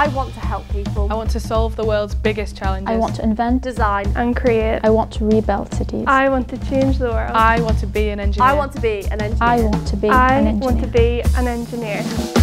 I want to help people. I want to solve the world's biggest challenges. I want to invent design and create. I want to rebuild cities. I want to change the world. I want to be an engineer. I want to be an engineer. I want to be I an engineer. want to be an engineer.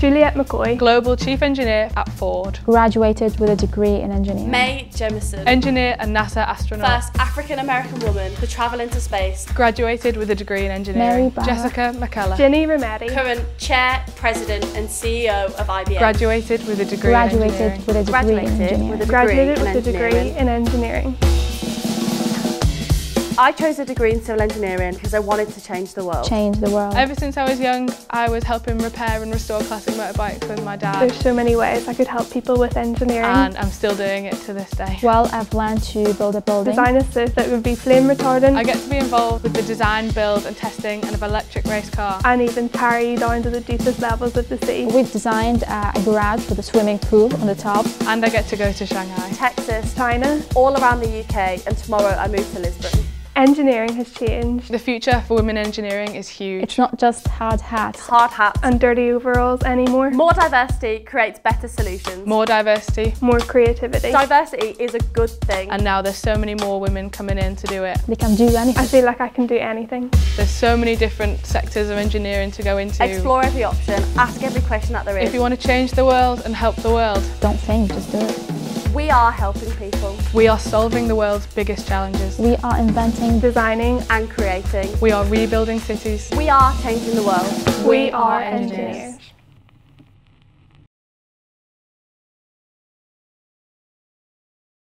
Juliette McCoy. Global Chief Engineer at Ford. Graduated with a degree in engineering. Mae Jemison. Engineer and NASA astronaut. First African American woman to travel into space. Graduated with a degree in engineering. Mary Barra. Jessica McKellar. Ginni Rometty. Current Chair, President and CEO of IBM. Graduated with a degree Graduated in engineering. with a degree Graduated in engineering. with a Graduated degree in with a degree in engineering. I chose a degree in civil engineering because I wanted to change the world. Change the world. Ever since I was young, I was helping repair and restore classic motorbikes with my dad. There's so many ways I could help people with engineering. And I'm still doing it to this day. well, I've learned to build a building. Design a suit that would be flame retardant I get to be involved with the design, build and testing of an electric race car. and even carry you down to the deepest levels of the sea. We've designed uh, a garage with a swimming pool on the top. And I get to go to Shanghai. Texas, China, all around the UK and tomorrow I move to Lisbon. Engineering has changed The future for women engineering is huge. It's not just hard hats. Hard hats. and dirty overalls anymore. More diversity creates better solutions. More diversity. More creativity. Diversity is a good thing. And now there's so many more women coming in to do it. They can do anything. I feel like I can do anything. There's so many different sectors of engineering to go into. Explore every option, ask every question that there is. If you want to change the world and help the world, Don't think, just do it. We are helping people we are solving the world's biggest challenges. We are inventing. Designing, and creating. We are rebuilding cities. We are changing the world. we are engineers.